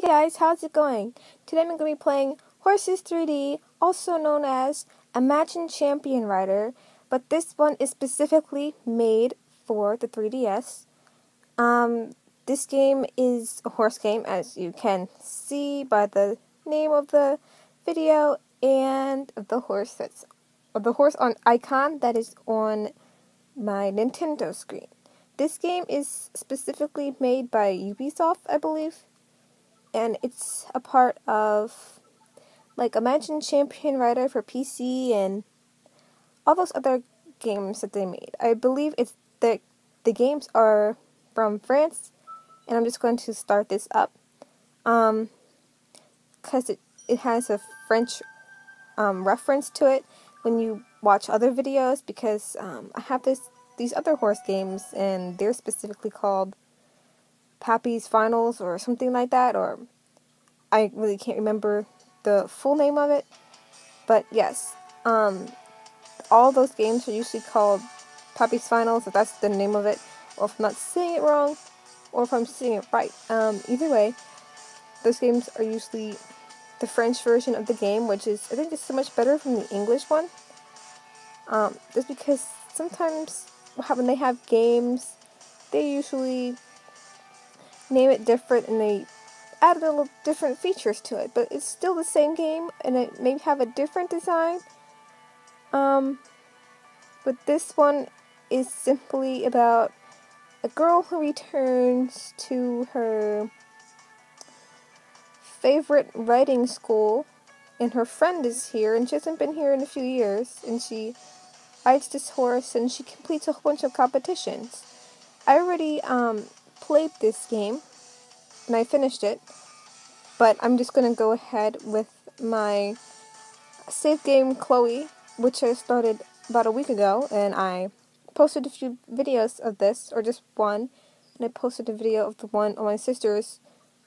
Hey guys, how's it going? Today I'm going to be playing Horses 3D, also known as Imagine Champion Rider, but this one is specifically made for the 3DS. Um, this game is a horse game, as you can see by the name of the video and the horse that's the horse on icon that is on my Nintendo screen. This game is specifically made by Ubisoft, I believe and it's a part of like Imagine Champion Rider for PC and all those other games that they made. I believe it's the the games are from France, and I'm just going to start this up, um, because it it has a French um, reference to it when you watch other videos. Because um, I have this these other horse games, and they're specifically called Pappy's Finals or something like that, or I really can't remember the full name of it. But yes, um, all those games are usually called Pappy's Finals, if that's the name of it, or if I'm not saying it wrong, or if I'm saying it right. Um, either way, those games are usually the French version of the game, which is, I think, is so much better from the English one. Um, just because sometimes when they have games, they usually name it different and they add a little different features to it, but it's still the same game and it may have a different design. Um, but this one is simply about a girl who returns to her favorite riding school and her friend is here and she hasn't been here in a few years and she rides this horse and she completes a whole bunch of competitions. I already um, played this game and I finished it. But I'm just to go ahead with my save game Chloe, which I started about a week ago, and I posted a few videos of this, or just one, and I posted a video of the one on my sister's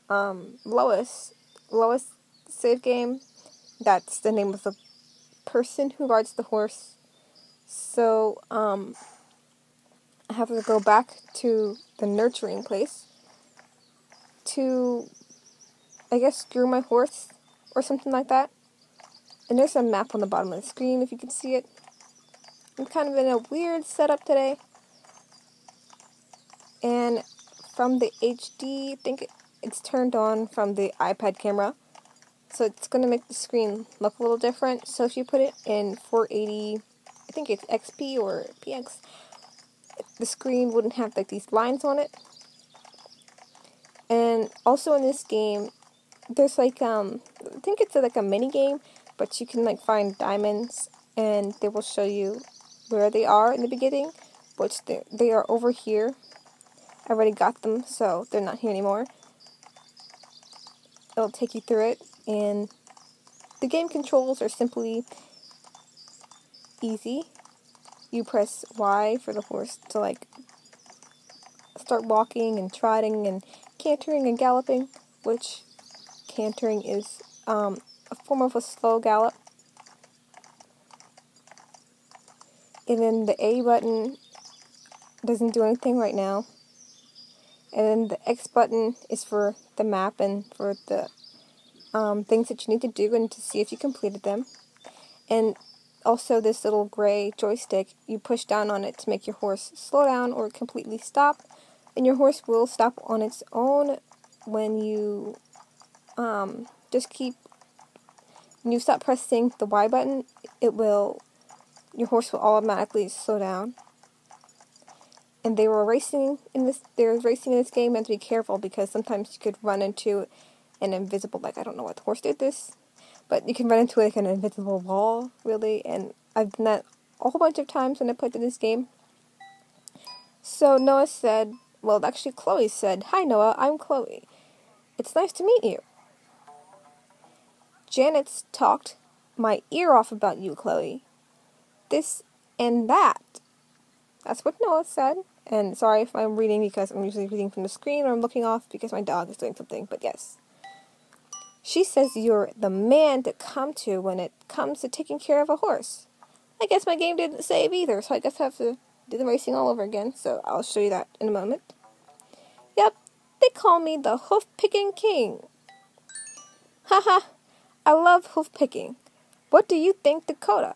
um, Lois. Lois save game. That's the name of the person who rides the horse. So, um, Have to go back to the nurturing place to, I guess, screw my horse or something like that. And there's a map on the bottom of the screen if you can see it. I'm kind of in a weird setup today. And from the HD, I think it's turned on from the iPad camera. So it's going to make the screen look a little different. So if you put it in 480, I think it's XP or PX, the screen wouldn't have like these lines on it. And also in this game, there's like um, I think it's like a mini game, but you can like find diamonds, and they will show you where they are in the beginning, which they they are over here. I already got them, so they're not here anymore. It'll take you through it, and the game controls are simply easy. You press Y for the horse to like start walking and trotting and cantering and galloping, which cantering is um, a form of a slow gallop. And then the A button doesn't do anything right now. And then the X button is for the map and for the um, things that you need to do and to see if you completed them. And also this little gray joystick, you push down on it to make your horse slow down or completely stop and your horse will stop on its own when you um, just keep when you stop pressing the Y button it will your horse will automatically slow down. And they were racing in this they're racing in this game and to be careful because sometimes you could run into an invisible like I don't know what the horse did this but you can run into like an invisible wall really and I've done that a whole bunch of times when I played in this game so Noah said well, actually, Chloe said, Hi, Noah, I'm Chloe. It's nice to meet you. Janet's talked my ear off about you, Chloe. This and that. That's what Noah said. And sorry if I'm reading because I'm usually reading from the screen or I'm looking off because my dog is doing something, but yes. She says you're the man to come to when it comes to taking care of a horse. I guess my game didn't save either, so I guess I have to do the racing all over again, so I'll show you that in a moment. Yep, they call me the hoof picking king. Haha, I love hoof picking. What do you think, Dakota?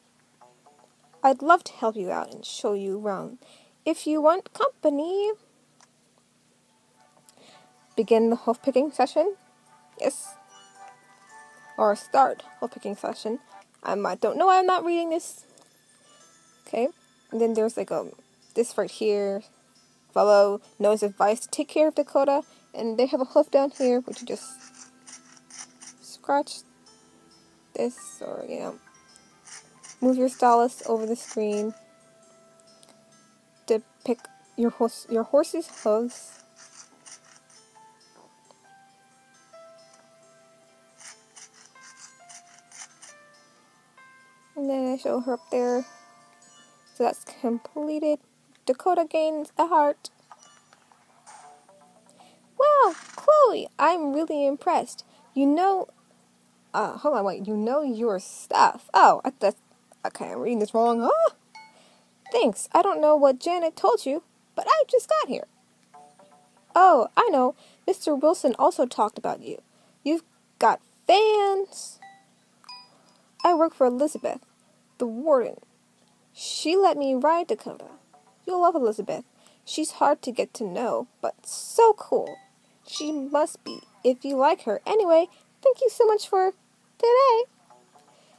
I'd love to help you out and show you around if you want company. Begin the hoof picking session? Yes. Or start hoof picking session. Um, I don't know why I'm not reading this. Okay. And then there's like a this right here. Follow Noah's advice to take care of Dakota. And they have a hoof down here, which you just scratch this or you know move your stylus over the screen to pick your horse your horse's hooves. And then I show her up there. So that's completed. Dakota gains a heart. Wow, Chloe, I'm really impressed. You know, uh, hold on, wait, you know your stuff. Oh, I thought, okay, I'm reading this wrong. Oh, thanks. I don't know what Janet told you, but I just got here. Oh, I know. Mr. Wilson also talked about you. You've got fans. I work for Elizabeth, the warden. She let me ride Dakota. You'll love Elizabeth. She's hard to get to know, but so cool. She must be if you like her. Anyway, thank you so much for today.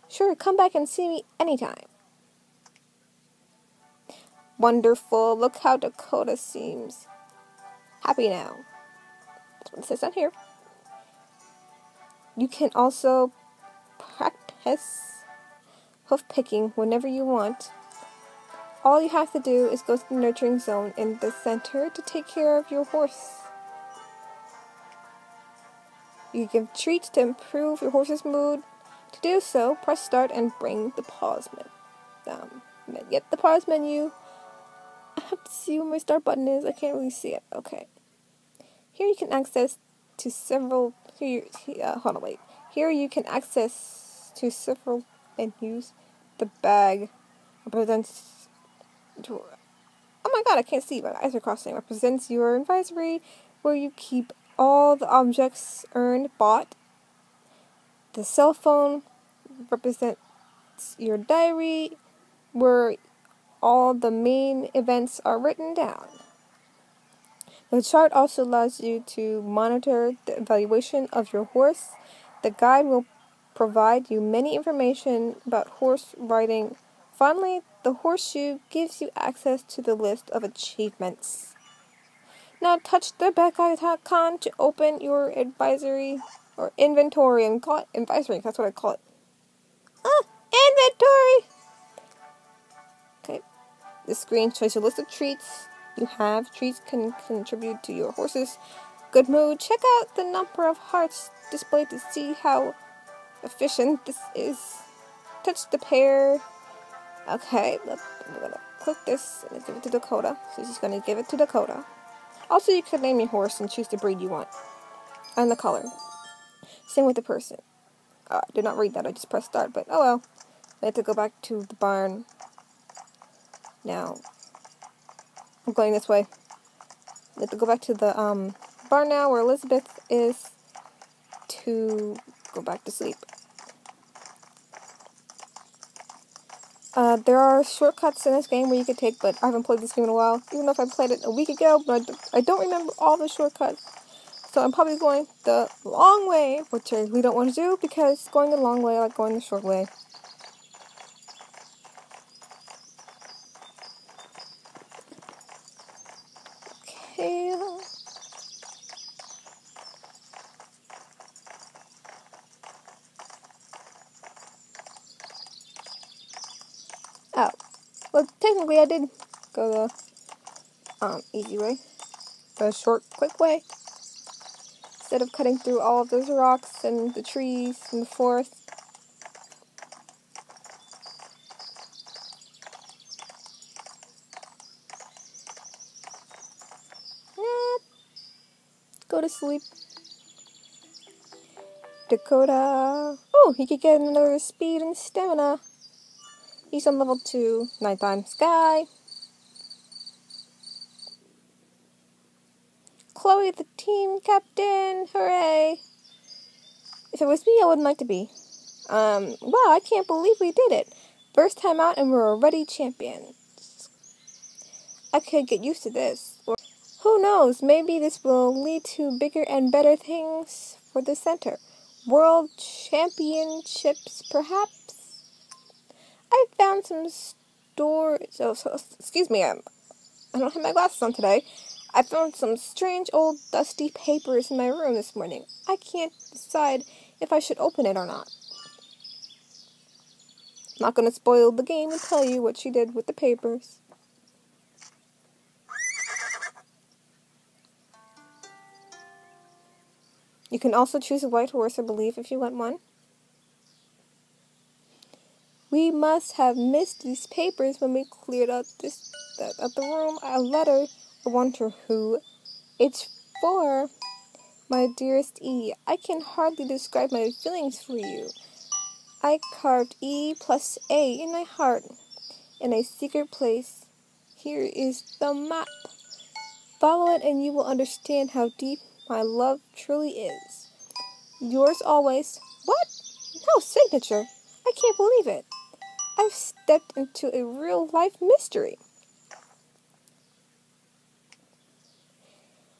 Sure, come back and see me anytime. Wonderful. Look how Dakota seems happy now. That's what it says on here. You can also practice hoof picking whenever you want. All you have to do is go to the nurturing zone in the center to take care of your horse. You give treats to improve your horse's mood. To do so, press start and bring the pause menu. Um, get the pause menu. I have to see where my start button is. I can't really see it. Okay. Here you can access to several. Here, uh, hold on, wait. Here you can access to several menus. The bag represents. Oh my god, I can't see. My eyes are crossing. Represents your advisory, where you keep all the objects earned, bought. The cell phone represents your diary, where all the main events are written down. The chart also allows you to monitor the evaluation of your horse. The guide will provide you many information about horse riding. Finally, the horseshoe gives you access to the list of achievements. Now touch the back icon to open your advisory or inventory and call it advisory. That's what I call it. Ah, inventory. Okay, the screen shows you a list of treats you have. Treats can contribute to your horse's good mood. Check out the number of hearts displayed to see how efficient this is. Touch the pair. Okay, I'm gonna click this and give it to Dakota. So she's gonna give it to Dakota. Also, you could name your horse and choose the breed you want. And the color. Same with the person. Uh, I did not read that, I just pressed start, but oh well. I have to go back to the barn. Now, I'm going this way. I have to go back to the um, barn now where Elizabeth is to go back to sleep. Uh, there are shortcuts in this game where you can take, but I haven't played this game in a while. Even though if I played it a week ago, but I don't remember all the shortcuts. So I'm probably going the long way, which I really don't want to do because going the long way, I like going the short way. Oh. Well, technically I did go the um, easy way. The short, quick way. Instead of cutting through all of those rocks and the trees and the forest. Go to sleep. Dakota. Oh, he could get another speed and stamina. He's on level 2, Nighttime Sky. Chloe, the team captain, hooray! If it was me, I wouldn't like to be. Um, wow, I can't believe we did it. First time out and we're already champions. I could get used to this. Or who knows, maybe this will lead to bigger and better things for the center. World championships, perhaps? I found some stores. Oh, so, excuse me, I'm, I don't have my glasses on today. I found some strange old dusty papers in my room this morning. I can't decide if I should open it or not. I'm not going to spoil the game and tell you what she did with the papers. You can also choose a white horse, I believe, if you want one. We must have missed these papers when we cleared out this out the room. A letter. I wonder who. It's for my dearest E. I can hardly describe my feelings for you. I carved E plus A in my heart in a secret place. Here is the map. Follow it and you will understand how deep my love truly is. Yours always. What? No signature. I can't believe it. I've stepped into a real life mystery.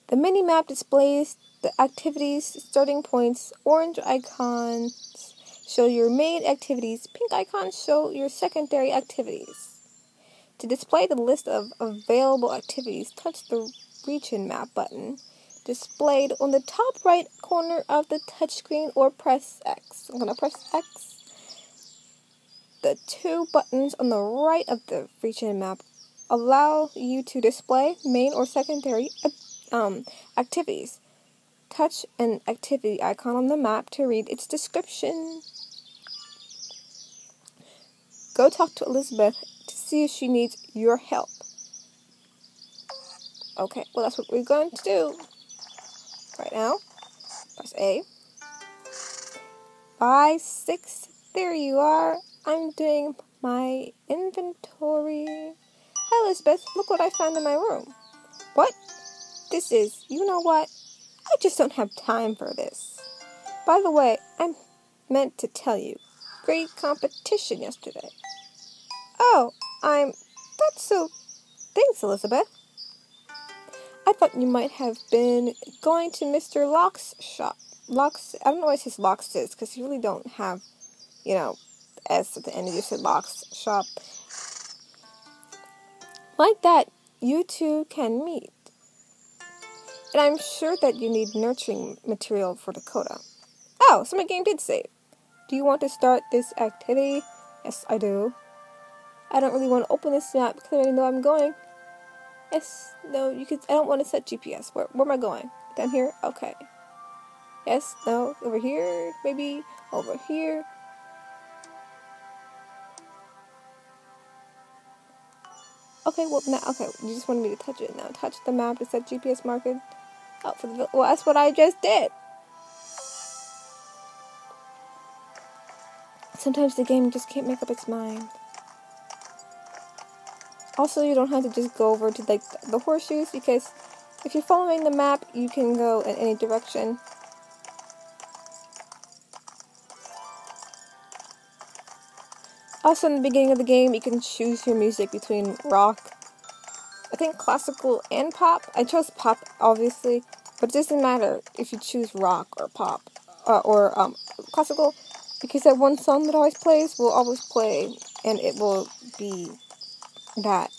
The mini map displays the activities, starting points, orange icons show your main activities, pink icons show your secondary activities. To display the list of available activities, touch the region map button displayed on the top right corner of the touchscreen or press X. I'm going to press X. The two buttons on the right of the region map allow you to display main or secondary um, activities. Touch an activity icon on the map to read its description. Go talk to Elizabeth to see if she needs your help. Okay, well, that's what we're going to do right now. Press A. Buy six. There you are. I'm doing my inventory. Hi, Elizabeth. Look what I found in my room. What? This is, you know what? I just don't have time for this. By the way, I meant to tell you, great competition yesterday. Oh, I'm. That's so. Thanks, Elizabeth. I thought you might have been going to Mr. Locke's shop. Locke's. I don't know why it says Locke's is, because you really don't have, you know, S at the end. Locke's shop. Like that, you two can meet. And I'm sure that you need nurturing material for Dakota. Oh, so my game did save. Do you want to start this activity? Yes, I do. I don't really want to open this map because I already know I'm going. Yes, no, you could. I don't want to set GPS. Where, where am I going? Down here? Okay. Yes, no, over here, maybe over here. Okay, well, now, okay, you just wanted me to touch it. Now, touch the map to set GPS marker out oh, for the. Well, that's what I just did. Sometimes the game just can't make up its mind. Also, you don't have to just go over to like the horseshoes because if you're following the map, you can go in any direction. Also, in the beginning of the game, you can choose your music between rock, I think classical and pop. I chose pop, obviously, but it doesn't matter if you choose rock or pop uh, or um, classical because that one song that always plays will always play and it will be that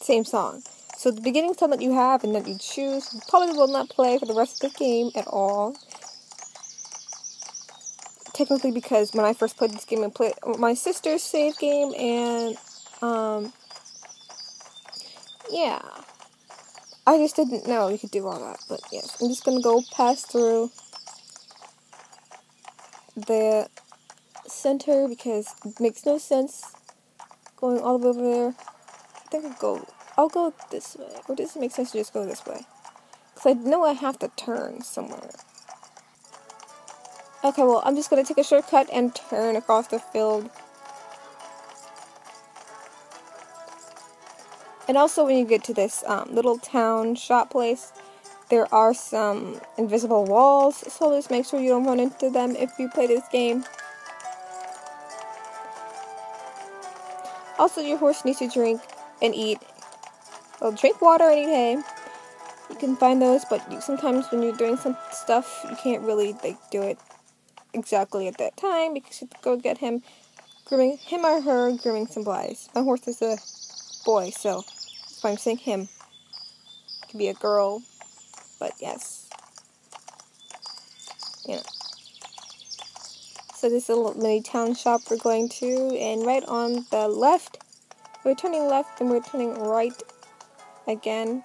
same song. So the beginning song that you have and that you choose probably will not play for the rest of the game at all. Technically, because when I first played this game, I played my sister's save game, and um, yeah, I just didn't know you could do all that. But yes, I'm just gonna go pass through the center because it makes no sense going all the way over there. I think I'll go. I'll go this way. Or does it make sense to just go this way? Because I know I have to turn somewhere. Okay, well, I'm just gonna take a shortcut and turn across the field. And also, when you get to this um, little town shop place, There are some invisible walls, so just make sure you don't run into them if you play this game. Also, your horse needs to drink and eat. Well, drink water and eat hay. You can find those, but you, sometimes when you're doing some stuff, you can't really like do it exactly at that time because to go get him, grooming him or her grooming supplies. My horse is a boy, so if I'm saying him. It could be a girl, but yes. You know. So this is a little mini town shop we're going to, and right on the left, we're turning left and we're turning right again.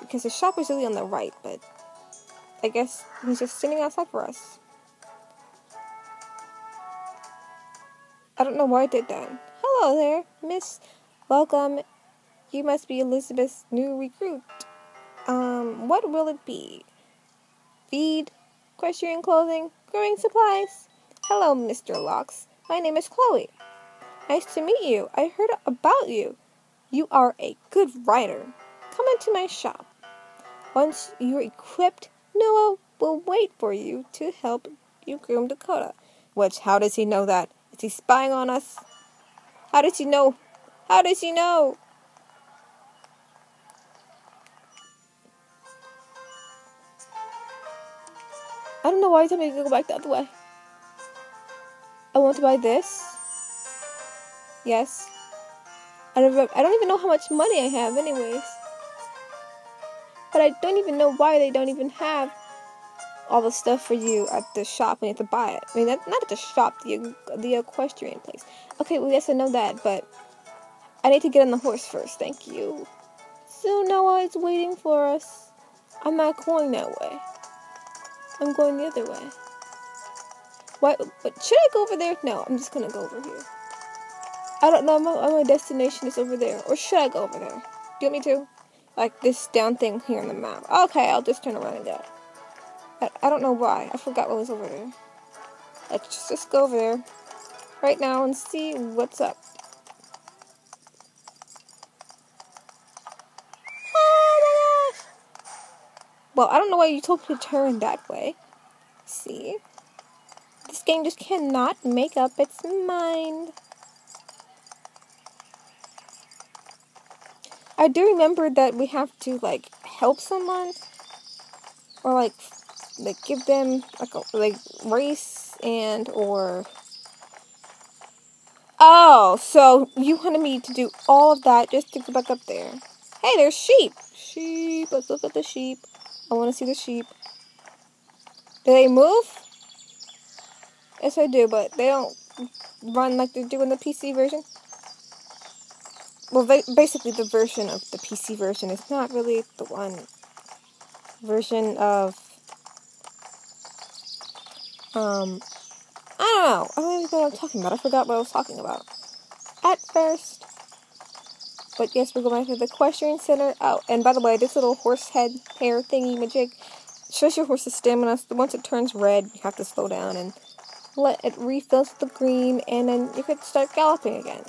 Because the shop is really on the right, but I guess he's just sitting outside for us. I don't know why I did that. Hello there, Miss. Welcome. You must be Elizabeth's new recruit. Um, what will it be? Feed, equestrian clothing, growing supplies. Hello, Mr. Locks. My name is Chloe. Nice to meet you. I heard about you. You are a good rider. Come into my shop. Once you're equipped, Noah will wait for you to help you groom Dakota. Which, how does he know that? Is he spying on us? How does he know? How does he know? I don't know why you told me to go back the other way. I want to buy this. Yes. I don't, I don't even know how much money I have anyways. But I don't even know why they don't even have all the stuff for you at the shop when you have to buy it. I mean, not at the shop, the the equestrian place. Okay, well, yes, I know that, but I need to get on the horse first. Thank you. So Noah is waiting for us. I'm not going that way. I'm going the other way. Why? But should I go over there? No, I'm just gonna go over here. I don't know. My, my destination is over there, or should I go over there? Do you want me to? Like this down thing here on the map. Okay, I'll just turn around and go. I, I don't know why. I forgot what was over there. Let's just, just go over there right now and see what's up. Well, I don't know why you told me to turn that way. See? This game just cannot make up its mind. I do remember that we have to, like, help someone. Or, like, like give them, like, a, like, race and, or... Oh, so you wanted me to do all of that just to go back up there. Hey, there's sheep. Sheep. Let's look at the sheep. I want to see the sheep. Do they move? Yes, I do, but they don't run like they do in the PC version. Well, basically, the version of the PC version is not really the one version of. Um, I don't know. I don't even know what I'm talking about. I forgot what I was talking about at first. But yes, we're going to the equestrian center. Oh, and by the way, this little horse head hair thingy majig shows your horse's stamina. Once it turns red, you have to slow down and let it refill the green, and then you could start galloping again.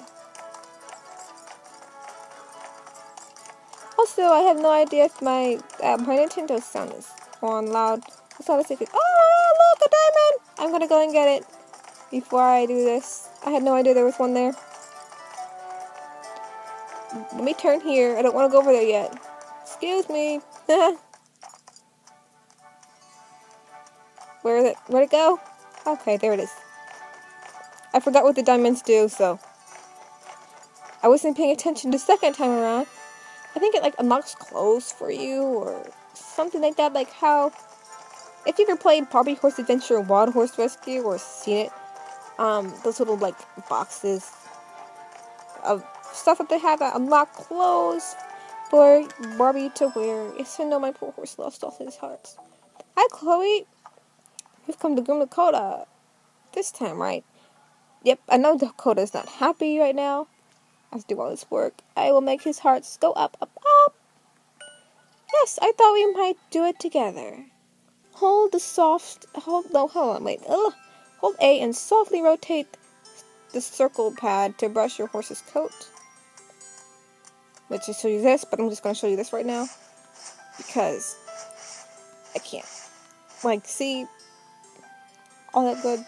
Also, I have no idea if my uh, my Nintendo sound is on loud. So I was thinking, oh look, a diamond! I'm gonna go and get it before I do this. I had no idea there was one there. Let me turn here. I don't want to go over there yet. Excuse me. Where is it? Where'd it go? Okay, there it is. I forgot what the diamonds do, so... I wasn't paying attention the second time around. I think it, like, unlocks clothes for you, or something like that. Like how... If you've ever played Barbie Horse Adventure Wild Horse Rescue, or seen it, um, those little, like, boxes of stuff that they have that unlock clothes for Barbie to wear. Yes, I know my poor horse lost all his hearts. Hi, Chloe. We've come to groom Dakota. This time, right? Yep, I know Dakota's not happy right now. To do all this work. I will make his hearts go up, up, up. Yes, I thought we might do it together. Hold the soft. Hold. No, hold on. Wait. Ugh. Hold A and softly rotate the circle pad to brush your horse's coat. Let's just show you this, but I'm just going to show you this right now. because I can't. Like, see all that good.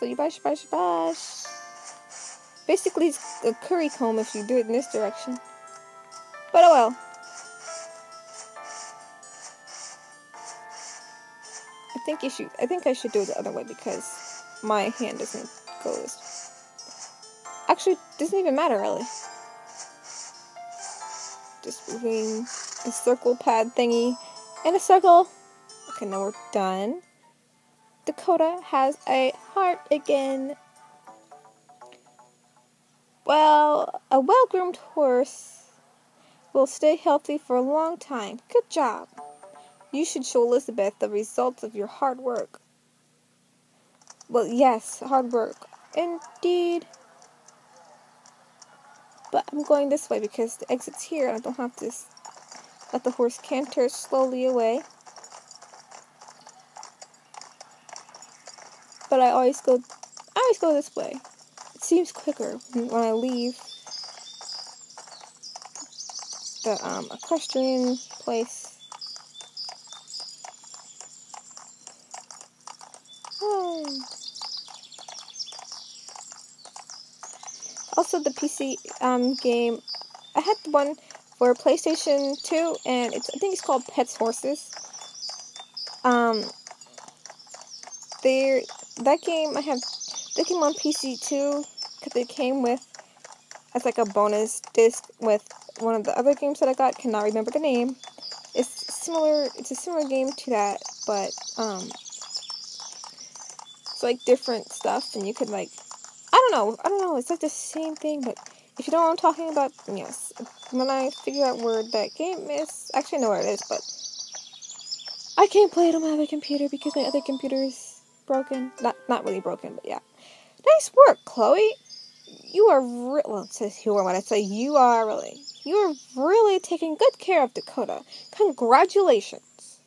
So you bash, bash, bash. Basically, it's a curry comb if you do it in this direction. But oh well. I think you should. I think I should do it the other way because my hand doesn't go this. Actually, doesn't even matter really. Just moving a circle pad thingy in a circle. Okay, now we're done. Dakota has a heart again. Well, a well groomed horse will stay healthy for a long time. Good job. You should show Elizabeth the results of your hard work. Well, yes, hard work. Indeed. But I'm going this way because the exit's here and I don't have to let the horse canter slowly away. But I always go I always go this way. It seems quicker when I leave the um, equestrian place. Also, the PC um, game, I had one for PlayStation 2, and it's I think it's called Petz Horsez. Um, there, that game I have, that came on PC too, because it came with as like a bonus disc with one of the other games that I got. Cannot remember the name. It's similar. It's a similar game to that, but um, it's like different stuff, and you could like I don't know. I don't know. It's like the same thing, but if you know what I'm talking about, yes. When I figure out where that game is, actually I know where it is, but I can't play it on my other computer because my other computer is broken. Not not really broken, but yeah. Nice work, Chloe. You are re- well. It says you are when I say you are really. You are really taking good care of Dakota. Congratulations.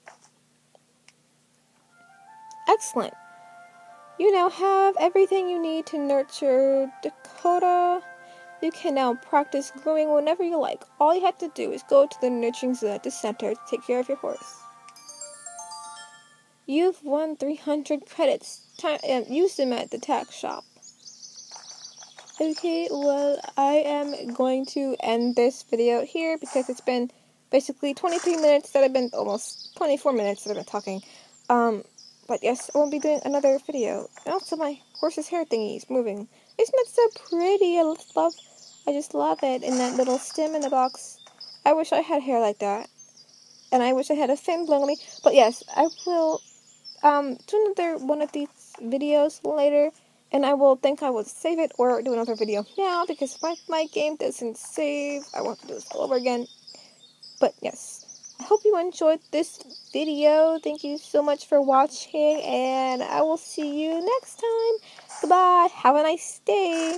Excellent. You now have everything you need to nurture Dakota. You can now practice grooming whenever you like. All you have to do is go to the nurturing zoo at the center to take care of your horse. You've won 300 credits. Time, um, use them at the tack shop. Okay, well, I am going to end this video here because it's been basically 23 minutes that I've been, almost 24 minutes that I've been talking. Um, but yes, I won't be doing another video. And also my horse's hair thingy is moving. Isn't that so pretty? I love, I just love it. And that little stem in the box. I wish I had hair like that. And I wish I had a fin blowing me. But yes, I will um, do another one of these videos later. And I will think I will save it or do another video now because my game doesn't save, I want to do this all over again. But yes. I hope you enjoyed this video. Thank you so much for watching, and I will see you next time. Goodbye. Have a nice day.